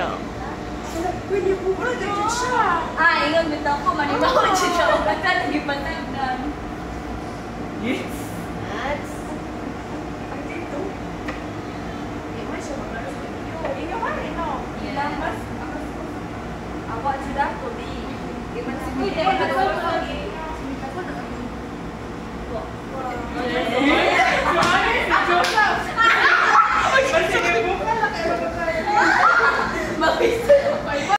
je cecah. Ah, ingat minta aku mana mau cerita orang kata lagi pandang dan. Yes. Awak sudah di. Sih? Dia ada lagi. He said,